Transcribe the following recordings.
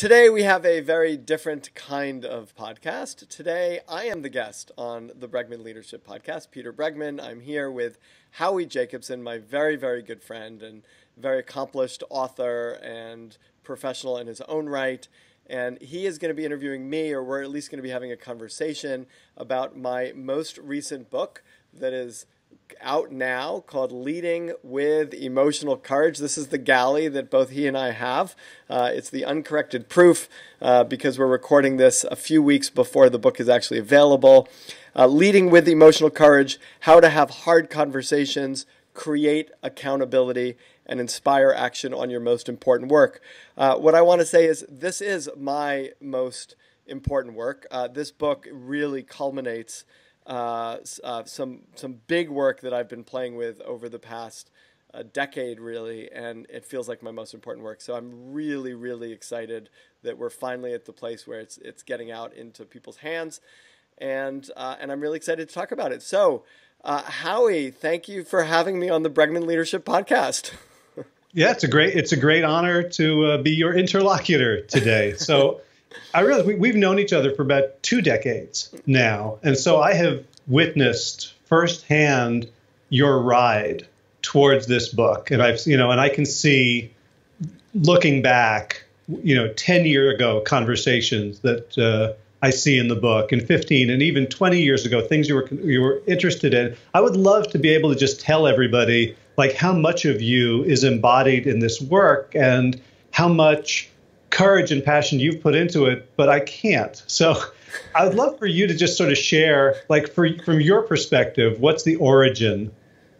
Today, we have a very different kind of podcast. Today, I am the guest on the Bregman Leadership Podcast, Peter Bregman. I'm here with Howie Jacobson, my very, very good friend and very accomplished author and professional in his own right. And he is going to be interviewing me, or we're at least going to be having a conversation about my most recent book that is out now called Leading with Emotional Courage. This is the galley that both he and I have. Uh, it's the uncorrected proof uh, because we're recording this a few weeks before the book is actually available. Uh, Leading with Emotional Courage How to Have Hard Conversations, Create Accountability, and Inspire Action on Your Most Important Work. Uh, what I want to say is this is my most important work. Uh, this book really culminates uh, uh, some some big work that I've been playing with over the past uh, decade, really, and it feels like my most important work. So I'm really, really excited that we're finally at the place where it's it's getting out into people's hands, and uh, and I'm really excited to talk about it. So, uh, Howie, thank you for having me on the Bregman Leadership Podcast. yeah, it's a great it's a great honor to uh, be your interlocutor today. So. I realize we, we've known each other for about two decades now. And so I have witnessed firsthand your ride towards this book. And I've, you know, and I can see looking back, you know, 10 year ago conversations that uh, I see in the book and 15 and even 20 years ago, things you were, you were interested in. I would love to be able to just tell everybody like how much of you is embodied in this work and how much courage and passion you've put into it, but I can't. So I would love for you to just sort of share, like, for, from your perspective, what's the origin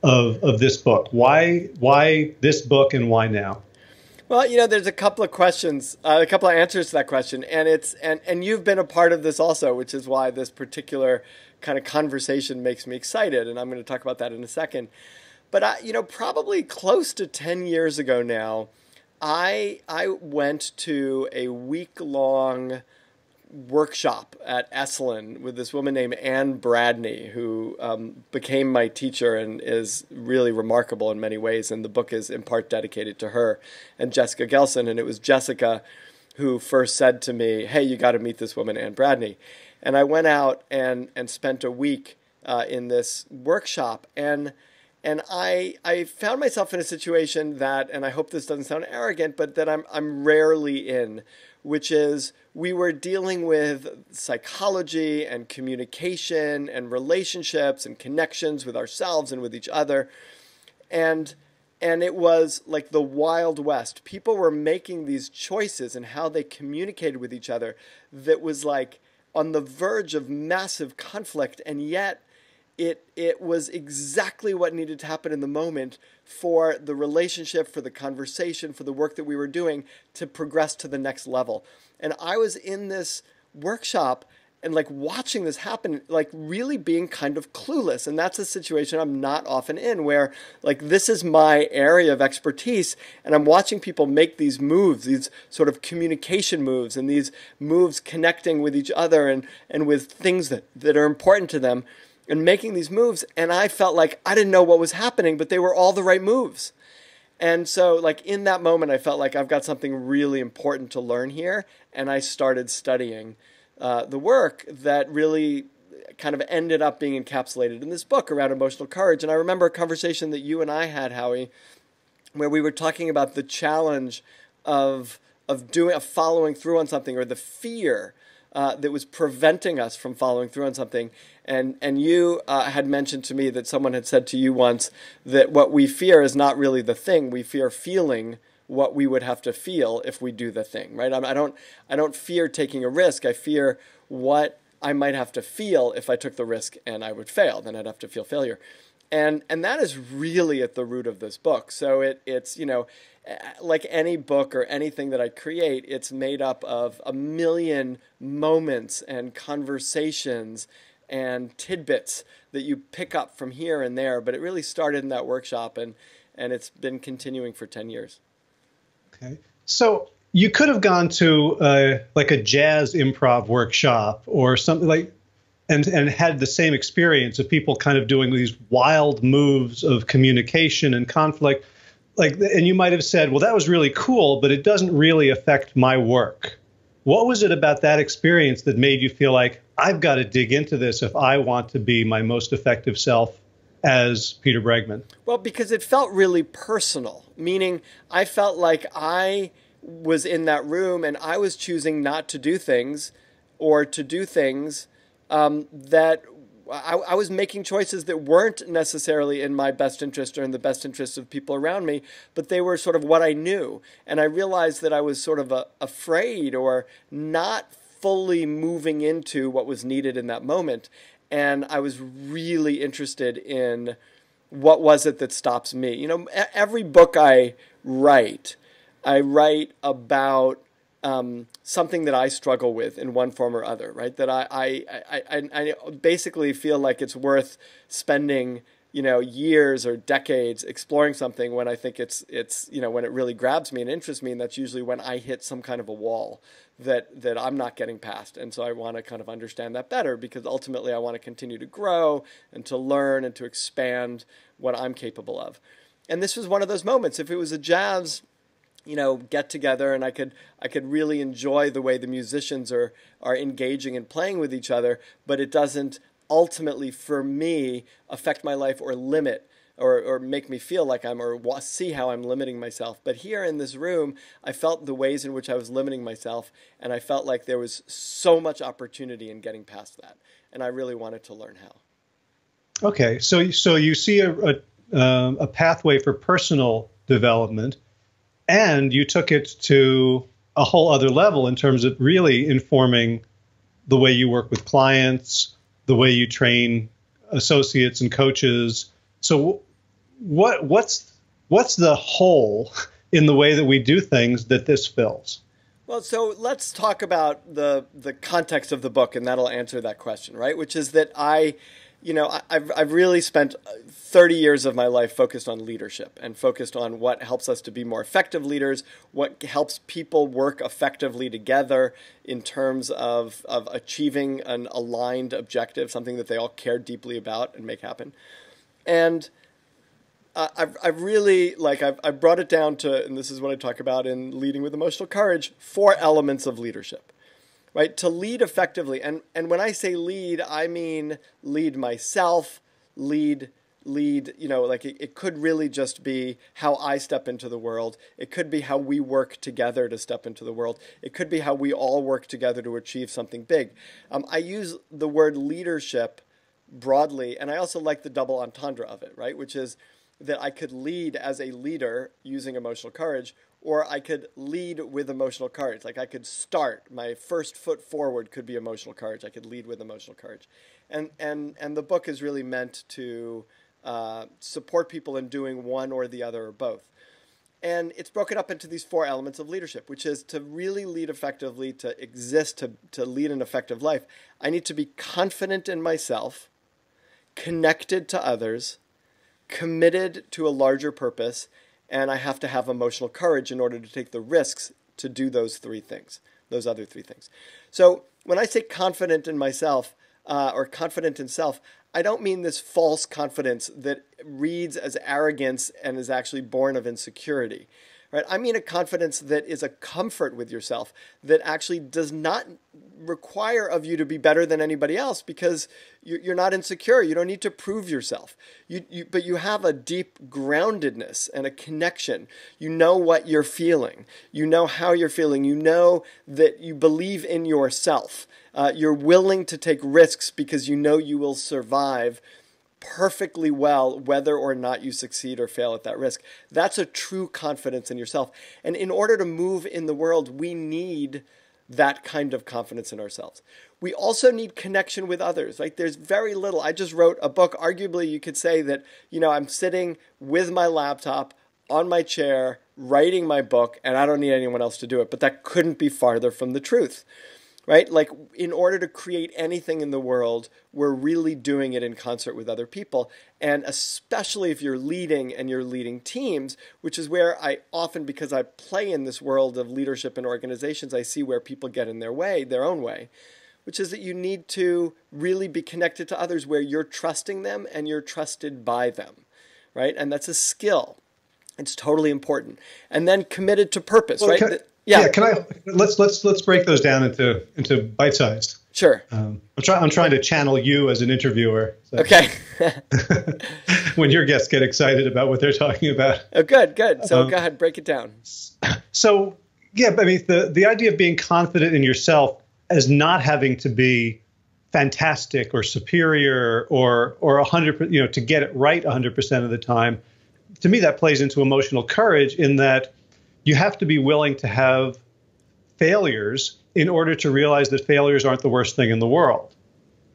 of, of this book? Why why this book and why now? Well, you know, there's a couple of questions, uh, a couple of answers to that question, and it's and and you've been a part of this also, which is why this particular kind of conversation makes me excited, and I'm going to talk about that in a second. But I, you know, probably close to ten years ago now, I I went to a week long workshop at Esalen with this woman named Ann Bradney, who um, became my teacher and is really remarkable in many ways. And the book is in part dedicated to her and Jessica Gelson. And it was Jessica who first said to me, "Hey, you got to meet this woman, Ann Bradney." And I went out and and spent a week uh, in this workshop and and I I found myself in a situation that, and I hope this doesn't sound arrogant, but that I'm I'm rarely in, which is we were dealing with psychology and communication and relationships and connections with ourselves and with each other, and and it was like the wild west. People were making these choices and how they communicated with each other that was like on the verge of massive conflict, and yet it it was exactly what needed to happen in the moment for the relationship, for the conversation, for the work that we were doing to progress to the next level. And I was in this workshop and like watching this happen, like really being kind of clueless. And that's a situation I'm not often in where like this is my area of expertise and I'm watching people make these moves, these sort of communication moves and these moves connecting with each other and, and with things that, that are important to them and making these moves. And I felt like I didn't know what was happening, but they were all the right moves. And so, like, in that moment, I felt like I've got something really important to learn here. And I started studying uh, the work that really kind of ended up being encapsulated in this book around emotional courage. And I remember a conversation that you and I had, Howie, where we were talking about the challenge of of doing of following through on something or the fear uh, that was preventing us from following through on something. And and you uh, had mentioned to me that someone had said to you once that what we fear is not really the thing. We fear feeling what we would have to feel if we do the thing. Right? I, I don't I don't fear taking a risk. I fear what I might have to feel if I took the risk and I would fail. Then I'd have to feel failure. And and that is really at the root of this book. So it it's you know like any book or anything that I create, it's made up of a million moments and conversations and tidbits that you pick up from here and there. But it really started in that workshop, and and it's been continuing for ten years. Okay, so you could have gone to uh, like a jazz improv workshop or something like. And, and had the same experience of people kind of doing these wild moves of communication and conflict like and you might have said well that was really cool but it doesn't really affect my work What was it about that experience that made you feel like I've got to dig into this if I want to be my most effective self as Peter Bregman? Well, because it felt really personal, meaning I felt like I was in that room and I was choosing not to do things or to do things um, that I, I, was making choices that weren't necessarily in my best interest or in the best interest of people around me, but they were sort of what I knew. And I realized that I was sort of a, afraid or not fully moving into what was needed in that moment. And I was really interested in what was it that stops me. You know, every book I write, I write about um, something that I struggle with in one form or other, right? That I, I, I, I, basically feel like it's worth spending, you know, years or decades exploring something when I think it's, it's, you know, when it really grabs me and interests me. And that's usually when I hit some kind of a wall that, that I'm not getting past. And so I want to kind of understand that better because ultimately I want to continue to grow and to learn and to expand what I'm capable of. And this was one of those moments. If it was a jazz you know get together and I could I could really enjoy the way the musicians are are engaging and playing with each other but it doesn't ultimately for me affect my life or limit or, or make me feel like I'm or see how I'm limiting myself. But here in this room, I felt the ways in which I was limiting myself, and I felt like there was so much opportunity in getting past that, and I really wanted to learn how. Okay, so so you see a a, um, a pathway for personal development and you took it to a whole other level in terms of really informing the way you work with clients, the way you train associates and coaches. So what what's what's the hole in the way that we do things that this fills? Well, so let's talk about the the context of the book, and that'll answer that question, right? Which is that I you know, I've, I've really spent 30 years of my life focused on leadership and focused on what helps us to be more effective leaders, what helps people work effectively together in terms of, of achieving an aligned objective, something that they all care deeply about and make happen. And uh, I've, I've really, like, I've, I've brought it down to, and this is what I talk about in Leading with Emotional Courage, four elements of leadership right? To lead effectively. And, and when I say lead, I mean lead myself, lead lead you know like it, it could really just be how i step into the world it could be how we work together to step into the world it could be how we all work together to achieve something big um, i use the word leadership broadly and i also like the double entendre of it right which is that i could lead as a leader using emotional courage or I could lead with emotional courage. Like I could start my first foot forward could be emotional courage. I could lead with emotional courage, and and and the book is really meant to uh, support people in doing one or the other or both. And it's broken up into these four elements of leadership, which is to really lead effectively, to exist, to, to lead an effective life. I need to be confident in myself, connected to others, committed to a larger purpose, and I have to have emotional courage in order to take the risks to do those three things, those other three things. So when I say confident in myself uh, or confident in self, I don't mean this false confidence that reads as arrogance and is actually born of insecurity right? I mean a confidence that is a comfort with yourself that actually does not require of you to be better than anybody else because you're not insecure. You don't need to prove yourself. You, you, but you have a deep groundedness and a connection. You know what you're feeling. You know how you're feeling. You know that you believe in yourself. Uh, you're willing to take risks because you know you will survive perfectly well whether or not you succeed or fail at that risk. That's a true confidence in yourself. And in order to move in the world, we need that kind of confidence in ourselves. We also need connection with others. Like there's very little. I just wrote a book. Arguably, you could say that, you know, I'm sitting with my laptop on my chair writing my book and I don't need anyone else to do it. But that couldn't be farther from the truth right? Like, in order to create anything in the world, we're really doing it in concert with other people. And especially if you're leading and you're leading teams, which is where I often, because I play in this world of leadership and organizations, I see where people get in their way, their own way, which is that you need to really be connected to others where you're trusting them and you're trusted by them, right? And that's a skill. It's totally important. And then committed to purpose, well, right? Can, Yeah. yeah. Can I let's let's let's break those down into into bite sized. Sure. Um, I'm trying. I'm trying to channel you as an interviewer. So. Okay. when your guests get excited about what they're talking about. Oh, good, good. So um, go ahead, break it down. So yeah, I mean the the idea of being confident in yourself as not having to be fantastic or superior or or a hundred you know to get it right a hundred percent of the time. To me, that plays into emotional courage in that you have to be willing to have failures in order to realize that failures aren't the worst thing in the world.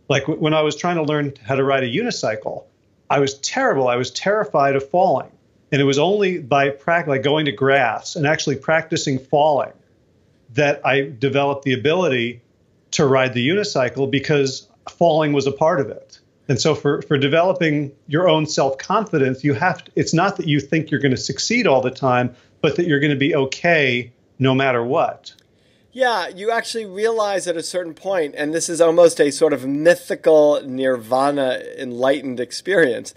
Like when I was trying to learn how to ride a unicycle, I was terrible. I was terrified of falling. And it was only by like going to grass and actually practicing falling that I developed the ability to ride the unicycle because falling was a part of it. And so for, for developing your own self-confidence, you have to, it's not that you think you're going to succeed all the time, but that you're going to be okay no matter what. Yeah, you actually realize at a certain point, and this is almost a sort of mythical nirvana enlightened experience,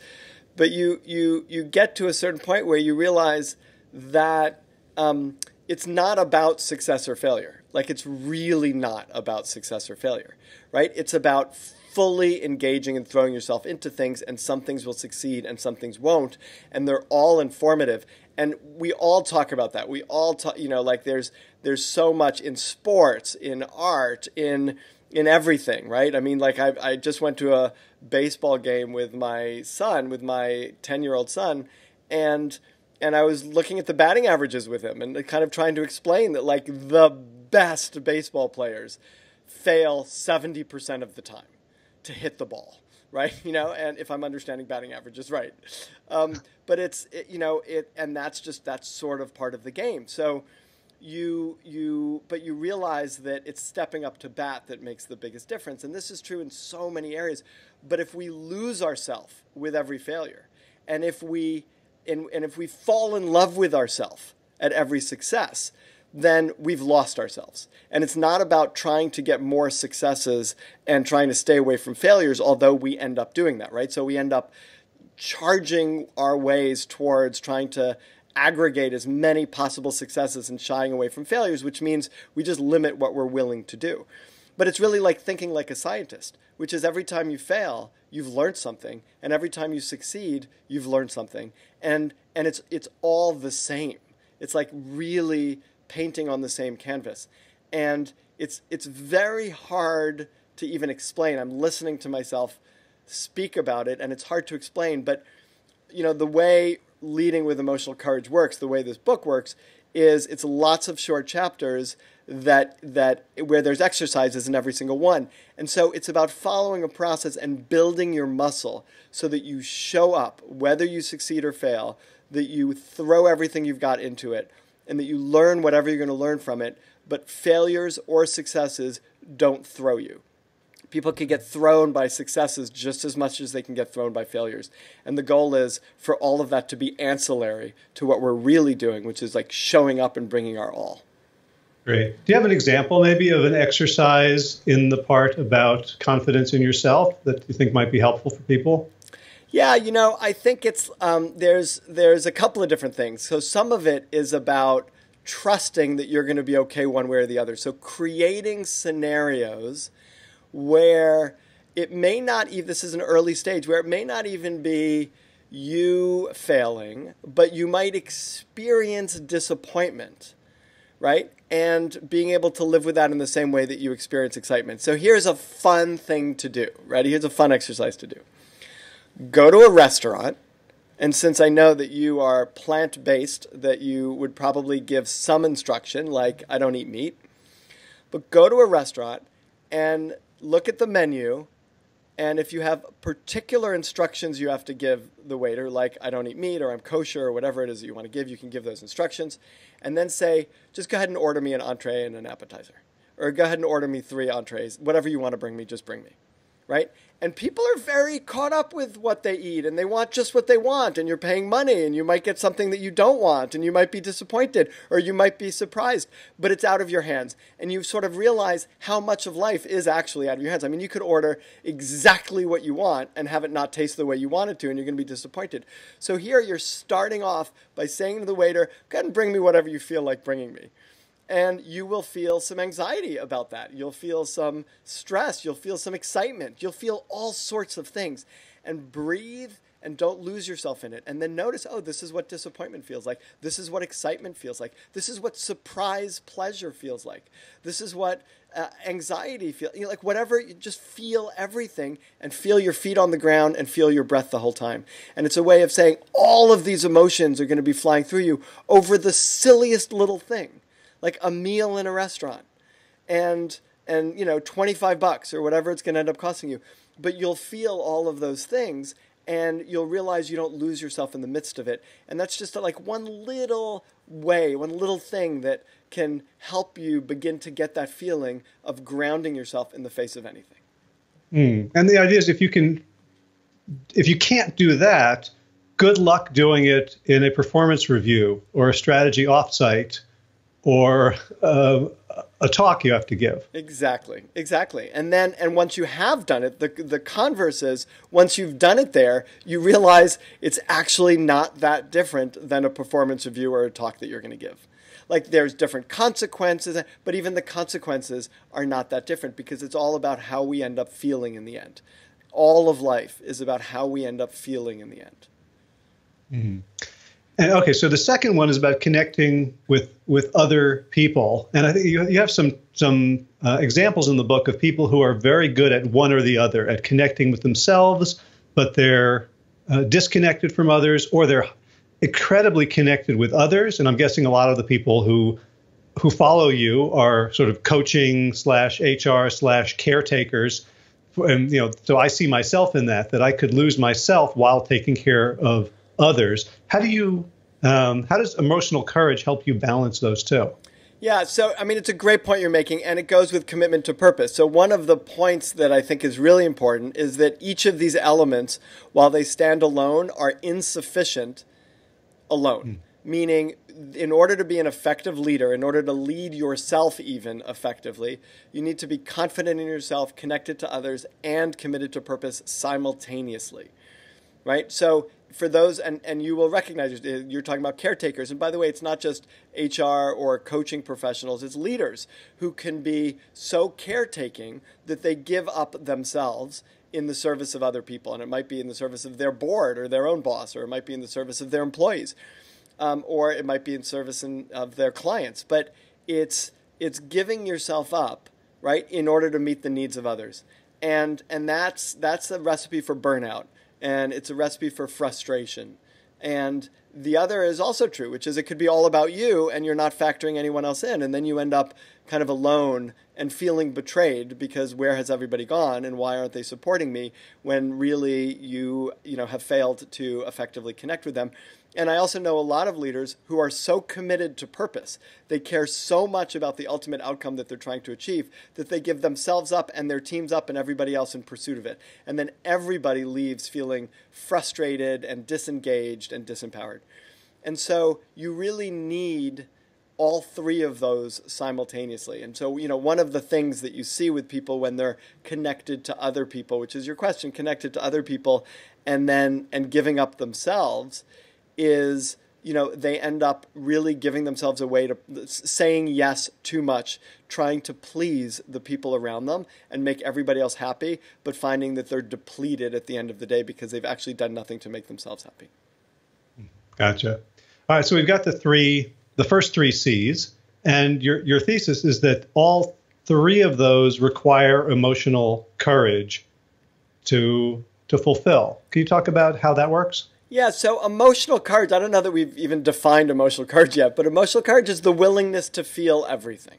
but you you you get to a certain point where you realize that um, it's not about success or failure. Like it's really not about success or failure, right? It's about fully engaging and throwing yourself into things, and some things will succeed and some things won't, and they're all informative. And we all talk about that. We all talk, you know, like there's there's so much in sports, in art, in in everything, right? I mean, like I I just went to a baseball game with my son, with my ten year old son, and and I was looking at the batting averages with him and kind of trying to explain that like the best baseball players fail 70% of the time to hit the ball right? You know and if i'm understanding batting averages right. Um, but it's it, you know it and that's just that's sort of part of the game. So you you but you realize that it's stepping up to bat that makes the biggest difference. And this is true in so many areas. But if we lose ourselves with every failure and if we and, and if we fall in love with ourselves at every success then we've lost ourselves. And it's not about trying to get more successes and trying to stay away from failures, although we end up doing that, right? So we end up charging our ways towards trying to aggregate as many possible successes and shying away from failures, which means we just limit what we're willing to do. But it's really like thinking like a scientist, which is every time you fail, you've learned something, and every time you succeed, you've learned something. And and it's it's all the same. It's like really painting on the same canvas. And it's it's very hard to even explain. I'm listening to myself speak about it and it's hard to explain, but you know, the way leading with emotional courage works, the way this book works, is it's lots of short chapters that that where there's exercises in every single one. And so it's about following a process and building your muscle so that you show up whether you succeed or fail, that you throw everything you've got into it and that you learn whatever you're going to learn from it, but failures or successes don't throw you people can get thrown by successes just as much as they can get thrown by failures. And the goal is for all of that to be ancillary to what we're really doing, which is like showing up and bringing our all. Great. Do you have an example maybe of an exercise in the part about confidence in yourself that you think might be helpful for people? Yeah, you know, I think it's um, there's there's a couple of different things. So some of it is about trusting that you're going to be okay one way or the other. So creating scenarios where it may not even, this is an early stage, where it may not even be you failing, but you might experience disappointment, right? And being able to live with that in the same way that you experience excitement. So here's a fun thing to do. Ready? Here's a fun exercise to do. Go to a restaurant, and since I know that you are plant based, that you would probably give some instruction, like I don't eat meat, but go to a restaurant and look at the menu, and if you have particular instructions you have to give the waiter, like I don't eat meat or I'm kosher or whatever it is that you want to give, you can give those instructions. And then say, just go ahead and order me an entree and an appetizer. Or go ahead and order me three entrees. Whatever you want to bring me, just bring me. Right? And people are very caught up with what they eat and they want just what they want. And you're paying money and you might get something that you don't want and you might be disappointed or you might be surprised, but it's out of your hands. And you sort of realize how much of life is actually out of your hands. I mean, you could order exactly what you want and have it not taste the way you want it to and you're going to be disappointed. So here you're starting off by saying to the waiter, go ahead and bring me whatever you feel like bringing me. And you will feel some anxiety about that. You'll feel some stress. You'll feel some excitement. You'll feel all sorts of things. And breathe and don't lose yourself in it. And then notice, oh, this is what disappointment feels like. This is what excitement feels like. This is what surprise pleasure feels like. This is what uh, anxiety feels you know, like. Whatever, you just feel everything and feel your feet on the ground and feel your breath the whole time. And it's a way of saying all of these emotions are going to be flying through you over the silliest little thing, like a meal in a restaurant, and and you know, twenty five bucks or whatever it's going to end up costing you. But you'll feel all of those things and you'll realize you don't lose yourself in the midst of it. And that's just like one little way, one little thing that can help you begin to get that feeling of grounding yourself in the face of anything. Mm. And the idea is if you can, if you can't do that, good luck doing it in a performance review or a strategy offsite or uh, a talk you have to give. Exactly, exactly. And then, and once you have done it, the the converse is once you've done it there, you realize it's actually not that different than a performance review or a talk that you're going to give. Like there's different consequences, but even the consequences are not that different because it's all about how we end up feeling in the end. All of life is about how we end up feeling in the end. Mm-hmm. And okay, so the second one is about connecting with with other people, and I think you, you have some some uh, examples in the book of people who are very good at one or the other, at connecting with themselves, but they're uh, disconnected from others, or they're incredibly connected with others. And I'm guessing a lot of the people who who follow you are sort of coaching slash HR slash caretakers. And you know, so I see myself in that that I could lose myself while taking care of others. How do you um, how does emotional courage help you balance those two? Yeah, so I mean, it's a great point you're making, and it goes with commitment to purpose. So, one of the points that I think is really important is that each of these elements, while they stand alone, are insufficient alone. Mm. Meaning, in order to be an effective leader, in order to lead yourself even effectively, you need to be confident in yourself, connected to others, and committed to purpose simultaneously. Right? So, for those, and, and you will recognize you're talking about caretakers. And by the way, it's not just HR or coaching professionals, it's leaders who can be so caretaking that they give up themselves in the service of other people. And it might be in the service of their board or their own boss, or it might be in the service of their employees, um, or it might be in service in, of their clients. But it's, it's giving yourself up, right, in order to meet the needs of others. And, and that's, that's the recipe for burnout and it's a recipe for frustration. And the other is also true, which is it could be all about you and you're not factoring anyone else in. And then you end up kind of alone and feeling betrayed because where has everybody gone and why aren't they supporting me when really you, you know, have failed to effectively connect with them. And I also know a lot of leaders who are so committed to purpose. They care so much about the ultimate outcome that they're trying to achieve that they give themselves up and their teams up and everybody else in pursuit of it. And then everybody leaves feeling frustrated and disengaged and disempowered. And so you really need all three of those simultaneously. And so, you know, one of the things that you see with people when they're connected to other people, which is your question, connected to other people and then and giving up themselves is you know they end up really giving themselves away to saying yes too much trying to please the people around them and make everybody else happy but finding that they're depleted at the end of the day because they've actually done nothing to make themselves happy. Gotcha. All right so we've got the three the first three c's and your your thesis is that all three of those require emotional courage to to fulfill. Can you talk about how that works yeah, so emotional courage, I don't know that we've even defined emotional courage yet, but emotional courage is the willingness to feel everything,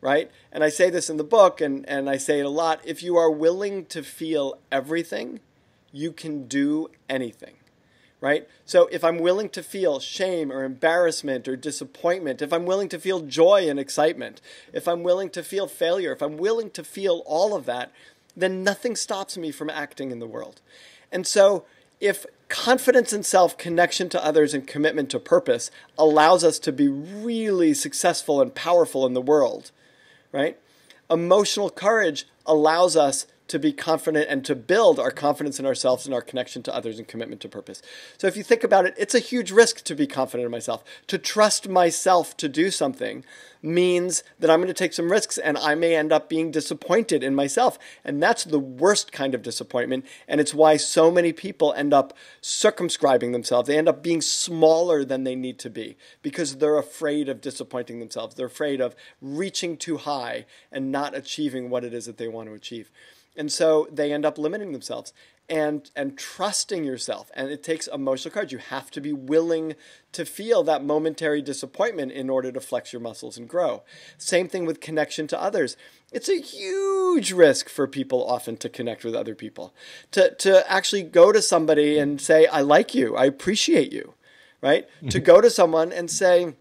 right? And I say this in the book and, and I say it a lot. If you are willing to feel everything, you can do anything, right? So if I'm willing to feel shame or embarrassment or disappointment, if I'm willing to feel joy and excitement, if I'm willing to feel failure, if I'm willing to feel all of that, then nothing stops me from acting in the world. And so, if confidence in self, connection to others, and commitment to purpose allows us to be really successful and powerful in the world, right? Emotional courage allows us to be confident and to build our confidence in ourselves and our connection to others and commitment to purpose. So if you think about it, it's a huge risk to be confident in myself. To trust myself to do something means that I'm going to take some risks and I may end up being disappointed in myself. And that's the worst kind of disappointment. And it's why so many people end up circumscribing themselves. They end up being smaller than they need to be because they're afraid of disappointing themselves. They're afraid of reaching too high and not achieving what it is that they want to achieve. And so they end up limiting themselves and and trusting yourself. And it takes emotional courage. You have to be willing to feel that momentary disappointment in order to flex your muscles and grow. Same thing with connection to others. It's a huge risk for people often to connect with other people. To to actually go to somebody and say i like you. I appreciate you right? Mm-hmm. to go to someone and say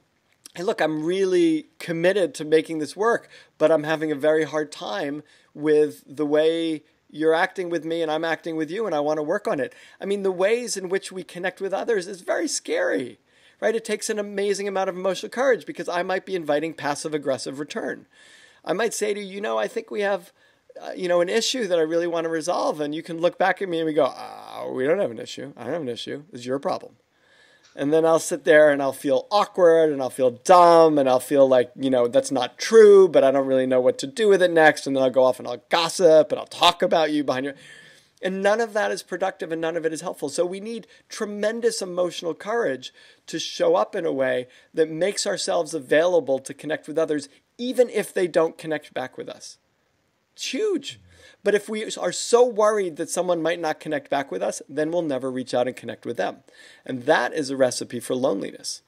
hey look i'm really committed to making this work but i'm having a very hard time with the way you're acting with me and I'm acting with you and I want to work on it. I mean, the ways in which we connect with others is very scary, right? It takes an amazing amount of emotional courage because I might be inviting passive aggressive return. I might say to you, you know, I think we have, uh, you know, an issue that I really want to resolve. And you can look back at me and we go, oh, we don't have an issue. I don't have an issue. It's your problem and then I'll sit there and I'll feel awkward and I'll feel dumb and I'll feel like, you know, that's not true, but I don't really know what to do with it next. And then I'll go off and I'll gossip and I'll talk about you behind your. And none of that is productive and none of it is helpful. So we need tremendous emotional courage to show up in a way that makes ourselves available to connect with others, even if they don't connect back with us. It's huge. But if we are so worried that someone might not connect back with us, then we'll never reach out and connect with them. And that is a recipe for loneliness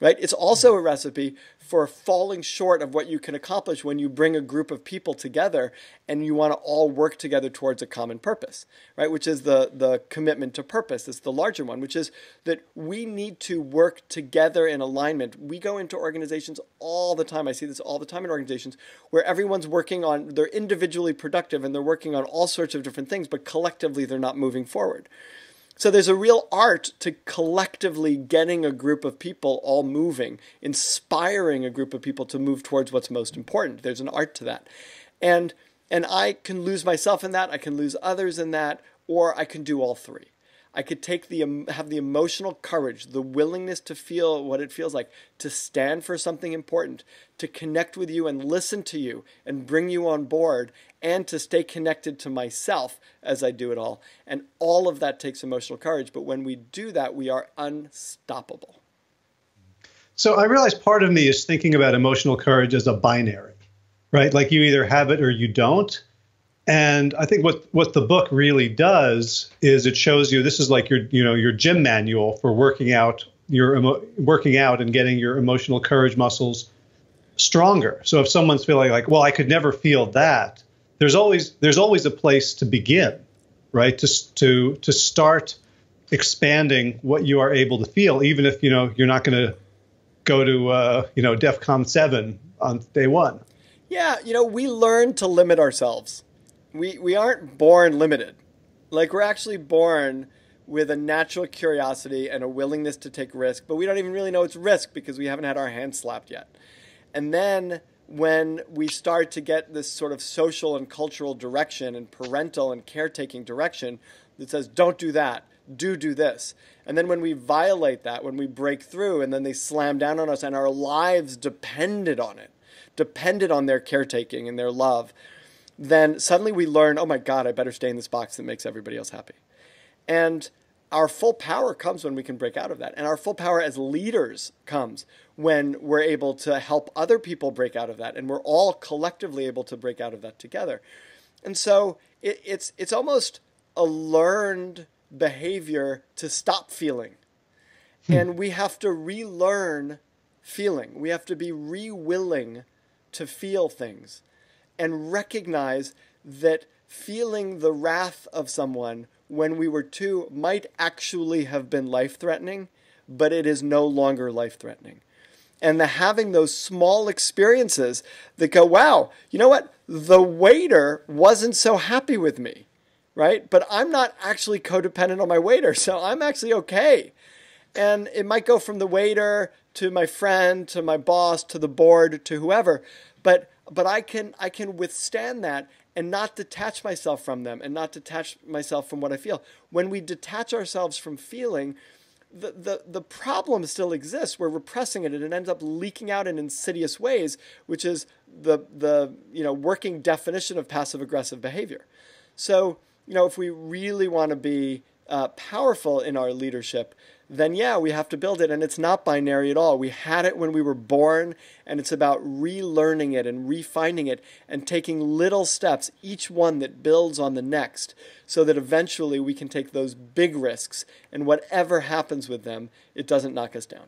right? It's also mm. a recipe for falling short of what you can accomplish when you bring a group of people together and you want to all work together towards a common purpose, right? Which is the, the commitment to purpose. It's the larger one, which is that we need to work together in alignment. We go into organizations all the time. I see this all the time in organizations where everyone's working on, they're individually productive and they're working on all sorts of different things, but collectively they're not moving forward. So there's a real art to collectively getting a group of people all moving, inspiring a group of people to move towards what's most important. There's an art to that. And and I can lose myself in that, I can lose others in that, or I can do all three. I could take the have the emotional courage, the willingness to feel what it feels like to stand for something important, to connect with you and listen to you and bring you on board and to stay connected to myself as I do it all. And all of that takes emotional courage, but when we do that, we are unstoppable. So I realize part of me is thinking about emotional courage as a binary, right? Like you either have it or you don't. And I think what what the book really does is it shows you this is like your you know your gym manual for working out your emo- working out and getting your emotional courage muscles stronger. So if someone's feeling like, well, I could never feel that, there's always there's always a place to begin, right? To to to start expanding what you are able to feel, even if you know you're not going to go to uh, you know DEFCON seven on day one. Yeah, you know we learn to limit ourselves we we aren't born limited. Like we're actually born with a natural curiosity and a willingness to take risk, but we don't even really know it's risk because we haven't had our hands slapped yet. And then when we start to get this sort of social and cultural direction and parental and caretaking direction that says, don't do that, do do this. And then when we violate that, when we break through, and then they slam down on us, and our lives depended on it, depended on their caretaking and their love, then suddenly we learn, oh my God, I better stay in this box that makes everybody else happy. And our full power comes when we can break out of that. And our full power as leaders comes when we're able to help other people break out of that. And we're all collectively able to break out of that together. And so it, it's, it's almost a learned behavior to stop feeling. Hmm. And we have to relearn feeling. We have to be re willing to feel things and recognize that feeling the wrath of someone when we were two might actually have been life threatening, but it is no longer life threatening. And the having those small experiences that go, wow, you know what? The waiter wasn't so happy with me, right? But I'm not actually codependent on my waiter, so I'm actually okay. And it might go from the waiter to my friend to my boss to the board to whoever, but but I can I can withstand that and not detach myself from them and not detach myself from what I feel. When we detach ourselves from feeling, the, the, the problem still exists. We're repressing it and it ends up leaking out in insidious ways, which is the, the you know, working definition of passive aggressive behavior. So, you know, if we really want to be uh, powerful in our leadership, then yeah, we have to build it. And it's not binary at all. We had it when we were born, and it's about relearning it and refining it and taking little steps, each one that builds on the next, so that eventually we can take those big risks. And whatever happens with them, it doesn't knock us down.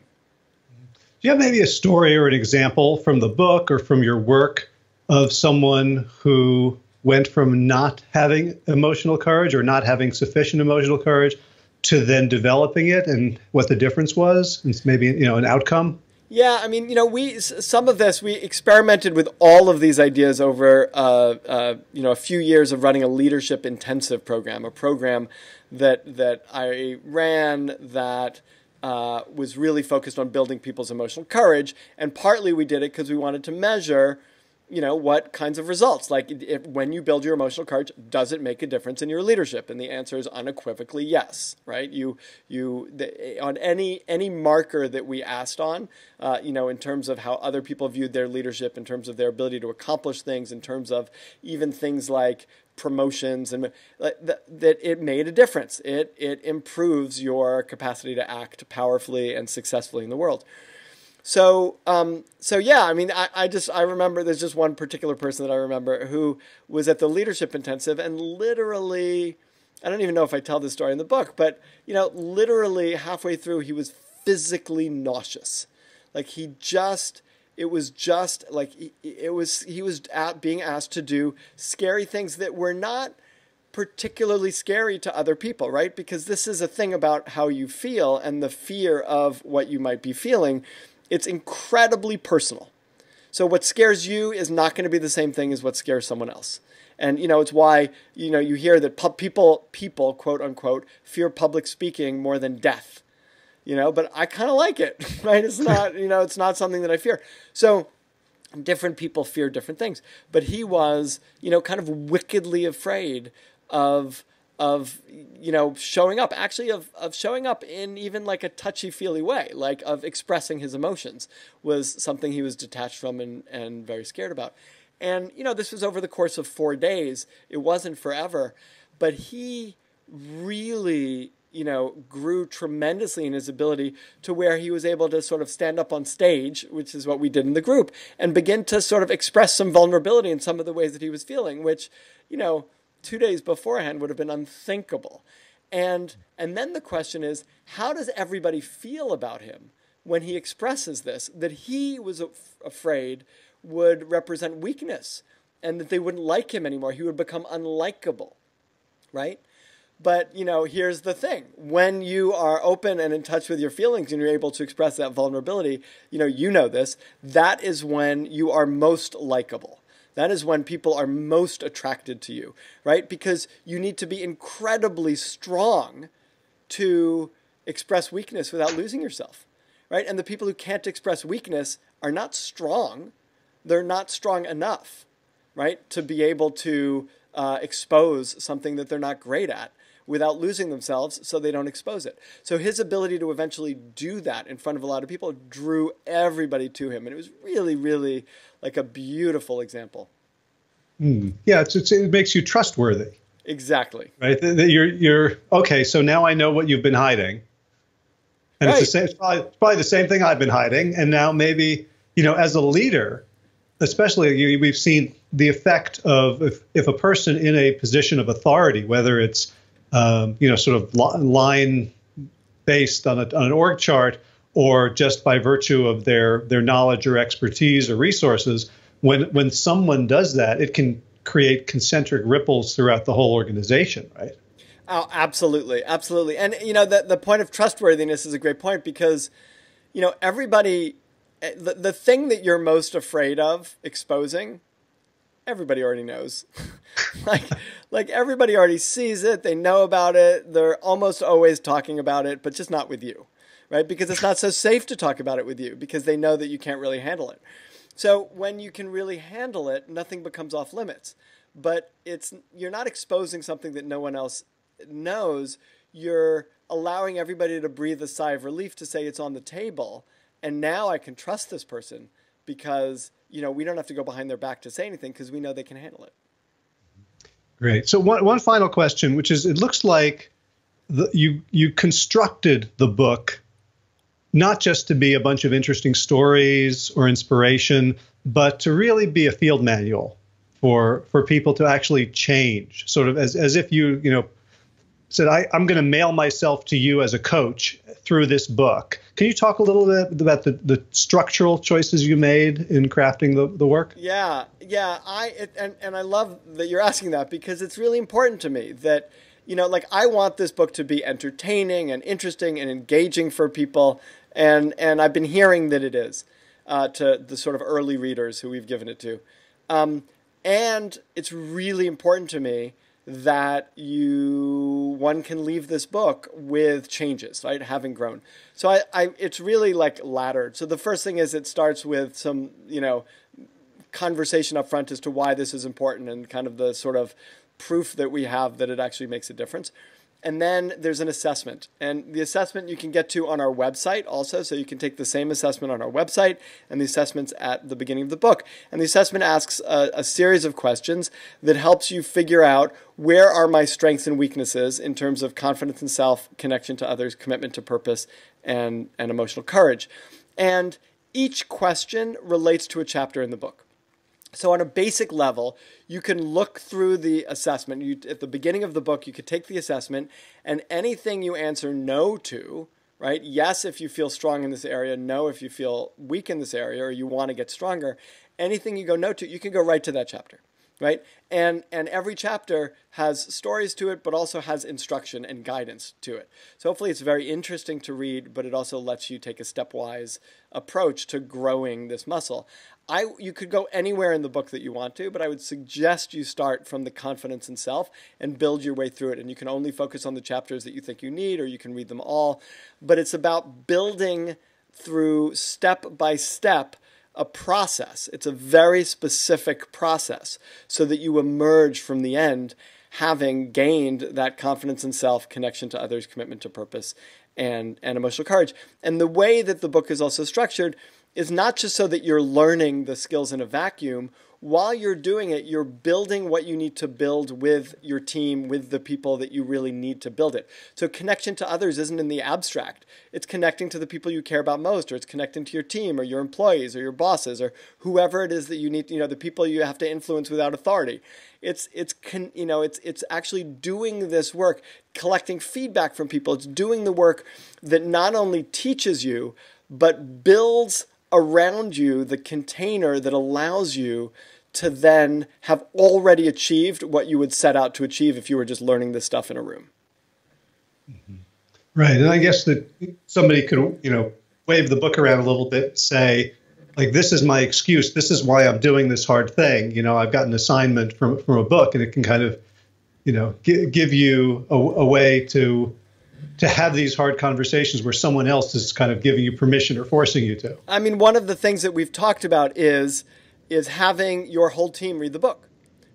Do you have maybe a story or an example from the book or from your work of someone who went from not having emotional courage or not having sufficient emotional courage to then developing it and what the difference was and maybe you know an outcome? Yeah i mean you know we some of this we experimented with all of these ideas over uh, uh, you know a few years of running a leadership intensive program a program that that i ran that uh, was really focused on building people's emotional courage. And partly we did it because we wanted to measure you know what kinds of results? Like if, when you build your emotional courage does it make a difference in your leadership? And the answer is unequivocally yes right? You you the, on any any marker that we asked on uh, you know in terms of how other people viewed their leadership in terms of their ability to accomplish things in terms of even things like promotions and that, that it made a difference. It it improves your capacity to act powerfully and successfully in the world so, um, so yeah, I mean, I, I just I remember there's just one particular person that I remember who was at the leadership intensive and literally, I don't even know if I tell this story in the book, but you know, literally halfway through he was physically nauseous, like he just it was just like it was he was at being asked to do scary things that were not particularly scary to other people, right? Because this is a thing about how you feel and the fear of what you might be feeling it's incredibly personal. So what scares you is not going to be the same thing as what scares someone else. And you know, it's why you know you hear that pu- people people quote unquote fear public speaking more than death. You know, but I kind of like it, right? It's not, you know, it's not something that I fear. So different people fear different things. But he was, you know, kind of wickedly afraid of of you know showing up actually of, of showing up in even like a touchy feely way like of expressing his emotions was something he was detached from and, and very scared about. And you know this was over the course of four days. It wasn't forever. But he really you know grew tremendously in his ability to where he was able to sort of stand up on stage which is what we did in the group and begin to sort of express some vulnerability in some of the ways that he was feeling which you know two days beforehand would have been unthinkable. And, and then the question is how does everybody feel about him when he expresses this? That he was af- afraid would represent weakness and that they wouldn't like him anymore. He would become unlikable, right? But, you know, here's the thing. When you are open and in touch with your feelings and you're able to express that vulnerability, you know, you know this, that is when you are most likable. That is when people are most attracted to you, right? Because you need to be incredibly strong to express weakness without losing yourself, right? And the people who can't express weakness are not strong. They're not strong enough, right, to be able to uh, expose something that they're not great at without losing themselves so they don't expose it. So his ability to eventually do that in front of a lot of people drew everybody to him. And it was really, really like a beautiful example. Mm. Yeah, it's, it's, it makes you trustworthy. Exactly. Right. That you're you're okay. So now I know what you've been hiding, and right. it's the same. It's probably, it's probably the same thing I've been hiding, and now maybe you know, as a leader, especially you, we've seen the effect of if, if a person in a position of authority, whether it's um, you know sort of line based on, a, on an org chart or just by virtue of their their knowledge or expertise or resources when when someone does that it can create concentric ripples throughout the whole organization right? Oh absolutely. Absolutely. And you know the, the point of trustworthiness is a great point because you know everybody eh, the, the thing that you're most afraid of exposing everybody already knows like like everybody already sees it they know about it they're almost always talking about it but just not with you right? Because it's not so safe to talk about it with you because they know that you can't really handle it. So when you can really handle it, nothing becomes off limits. But it's you're not exposing something that no one else knows. You're allowing everybody to breathe a sigh of relief to say it's on the table, and now I can trust this person because you know we don't have to go behind their back to say anything because we know they can handle it. Great. So one one final question, which is, it looks like the, you you constructed the book not just to be a bunch of interesting stories or inspiration, but to really be a field manual for for people to actually change, sort of as as if you you know said I, I'm going to mail myself to you as a coach through this book. Can you talk a little bit about the, the structural choices you made in crafting the, the work? Yeah, yeah. I it, and and I love that you're asking that because it's really important to me that you know like I want this book to be entertaining and interesting and engaging for people and and I've been hearing that it is uh, to the sort of early readers who we've given it to, um, and it's really important to me that you one can leave this book with changes, right? Having grown, so I, I it's really like laddered. So the first thing is it starts with some you know conversation up front as to why this is important and kind of the sort of proof that we have that it actually makes a difference. And then there's an assessment. And the assessment you can get to on our website also. So you can take the same assessment on our website and the assessments at the beginning of the book. And the assessment asks a, a series of questions that helps you figure out where are my strengths and weaknesses in terms of confidence in self, connection to others, commitment to purpose, and, and emotional courage. And each question relates to a chapter in the book. So, on a basic level, you can look through the assessment. You, at the beginning of the book, you could take the assessment, and anything you answer no to, right? Yes, if you feel strong in this area, no, if you feel weak in this area or you want to get stronger, anything you go no to, you can go right to that chapter right? And and every chapter has stories to it, but also has instruction and guidance to it. So hopefully it's very interesting to read, but it also lets you take a stepwise approach to growing this muscle. I you could go anywhere in the book that you want to, but I would suggest you start from the confidence in self and build your way through it. And you can only focus on the chapters that you think you need, or you can read them all. But it's about building through step by step a process. It's a very specific process so that you emerge from the end having gained that confidence in self, connection to others, commitment to purpose, and, and emotional courage. And the way that the book is also structured is not just so that you're learning the skills in a vacuum while you're doing it, you're building what you need to build with your team, with the people that you really need to build it. So, connection to others isn't in the abstract. It's connecting to the people you care about most, or it's connecting to your team, or your employees, or your bosses, or whoever it is that you need, you know, the people you have to influence without authority. It's, it's, con, you know, it's, it's actually doing this work, collecting feedback from people. It's doing the work that not only teaches you, but builds around you the container that allows you to then have already achieved what you would set out to achieve if you were just learning this stuff in a room. Mm-hmm. Right. And I guess that somebody could, you know, wave the book around a little bit, say, like, this is my excuse. This is why I'm doing this hard thing. You know, I've got an assignment from, from a book, and it can kind of, you know, give you a, a way to to have these hard conversations where someone else is kind of giving you permission or forcing you to. I mean, one of the things that we've talked about is is having your whole team read the book,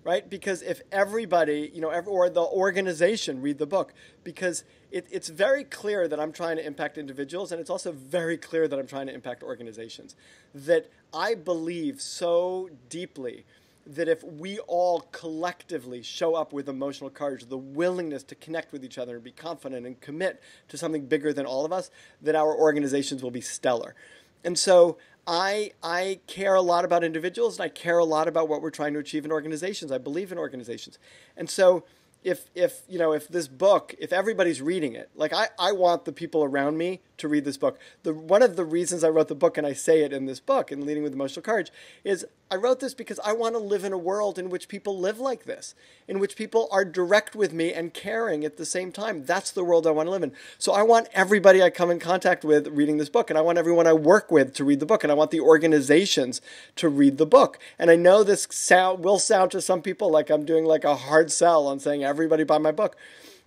right? Because if everybody, you know, or the organization read the book, because it, it's very clear that I'm trying to impact individuals, and it's also very clear that I'm trying to impact organizations. That I believe so deeply that if we all collectively show up with emotional courage, the willingness to connect with each other and be confident and commit to something bigger than all of us, that our organizations will be stellar. And so I I care a lot about individuals and I care a lot about what we're trying to achieve in organizations. I believe in organizations. And so if if you know if this book if everybody's reading it like I, I want the people around me to read this book. The one of the reasons i wrote the book and i say it in this book in leading with emotional courage is i wrote this because i want to live in a world in which people live like this in which people are direct with me and caring at the same time. That's the world i want to live in. So i want everybody i come in contact with reading this book and i want everyone i work with to read the book and i want the organizations to read the book. And i know this sound will sound to some people like i'm doing like a hard sell on saying everybody buy my book.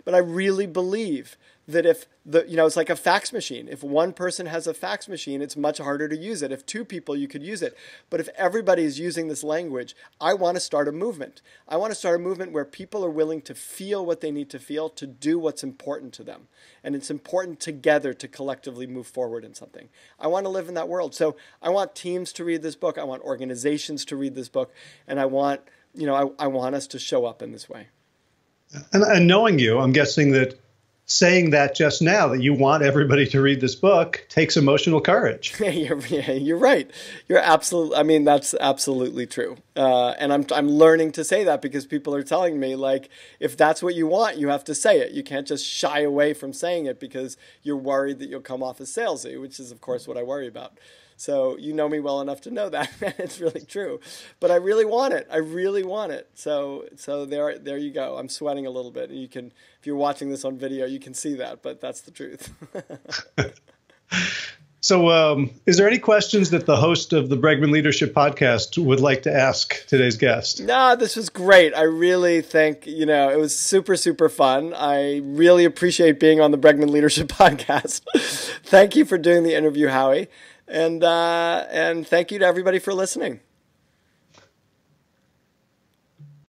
But I really believe that if the you know it's like a fax machine. If one person has a fax machine it's much harder to use it. If two people you could use it. But if everybody is using this language i want to start a movement. I want to start a movement where people are willing to feel what they need to feel to do what's important to them. And it's important together to collectively move forward in something. I want to live in that world. So i want teams to read this book. I want organizations to read this book. And i want you know i, I want us to show up in this way and, and knowing you i'm guessing that saying that just now that you want everybody to read this book takes emotional courage. you're, you're right. You're absolutely. I mean, that's absolutely true. Uh, and I'm I'm learning to say that because people are telling me like, if that's what you want, you have to say it. You can't just shy away from saying it because you're worried that you'll come off as salesy, which is of course what I worry about. So you know me well enough to know that it's really true. But I really want it. I really want it. So so there there you go. I'm sweating a little bit. You can if you're watching this on video, you can see that, but that's the truth. So, um, is there any questions that the host of the Bregman Leadership Podcast would like to ask today's guest? No, this was great. I really think you know it was super super fun. I really appreciate being on the Bregman Leadership Podcast. Thank you for doing the interview, Howie. And uh, and thank you to everybody for listening.